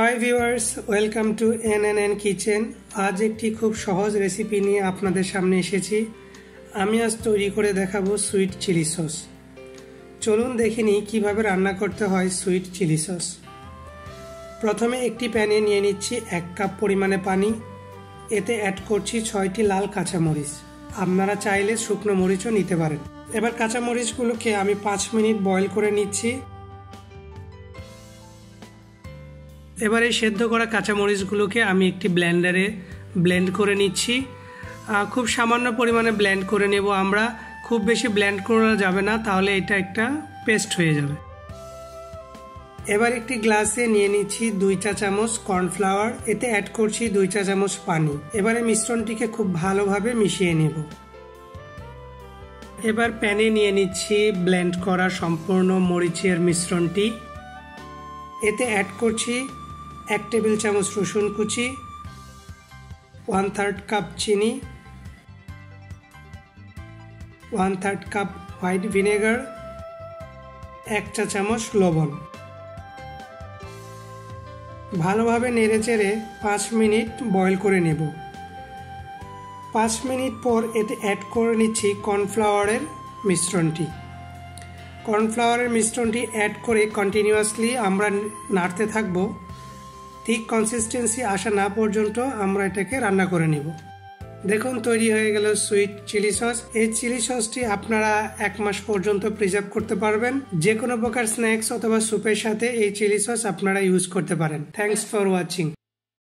Hi viewers welcome to N N N kitchen আজ একটি খুব সহজ রেসিপি নিয়ে আপনাদের সামনে এসেছি। আমি আজ তৈরি করে দেখাবো সুইট চিলি সস চলুন দেখে নিই কীভাবে রান্না করতে হয় সুইট চিলি সস প্রথমে একটি প্যানে নিয়ে নিচ্ছি এক কাপ পরিমাণে পানি। এতে অ্যাড করছি ছয়টি লাল কাঁচামরিচ। আপনারা চাইলে শুকনো মরিচও নিতে পারেন। এবার কাঁচামরিচগুলোকে আমি পাঁচ মিনিট বয়ল করে নিচ্ছি। এবার এই সেদ্ধ করা কাঁচামরিচগুলোকে আমি একটি ব্লেন্ডারে ব্লেন্ড করে নিচ্ছি। খুব সামান্য পরিমাণে ব্লেন্ড করে নেব আমরা। খুব বেশি ব্লেন্ড করা যাবে না, তাহলে এটা একটা পেস্ট হয়ে যাবে। এবার একটি গ্লাসে নিয়ে নিচ্ছি দুই চা চামচ কর্নফ্লাওয়ার। এতে অ্যাড করছি দুই চা চামচ পানি। এবারে মিশ্রণটিকে খুব ভালোভাবে মিশিয়ে নেব। এবার প্যানে নিয়ে নিচ্ছি ব্লেন্ড করা সম্পূর্ণ মরিচের মিশ্রণটি। এতে অ্যাড করছি এক টেবিল চামচ রসুন কুচি ওয়ান থার্ড কাপ চিনি one third cup white vinegar এক চা চামচ লবণ। ভালোভাবে নেড়ে চেড়ে পাঁচ মিনিট বয়ল করে নেব। পাঁচ মিনিট পর এতে অ্যাড করে নিচ্ছি কর্নফ্লাওয়ারের মিশ্রণটি। কর্নফ্লাওয়ারের মিশ্রণটি অ্যাড করে কন্টিনিউয়াসলি আমরা নাড়তে থাকব ঠিক কনসিস্টেন্সি আসা না পর্যন্ত আমরা এটাকে রান্না করে নিব। দেখুন, তৈরি হয়ে গেল সুইট চিলি সস এই চিলি সসটি আপনারা এক মাস পর্যন্ত প্রিজার্ভ করতে পারবেন। যে কোনো প্রকার স্ন্যাক্স অথবা স্যুপের সাথে এই চিলি সস আপনারা ইউজ করতে পারেন। Thanks for watching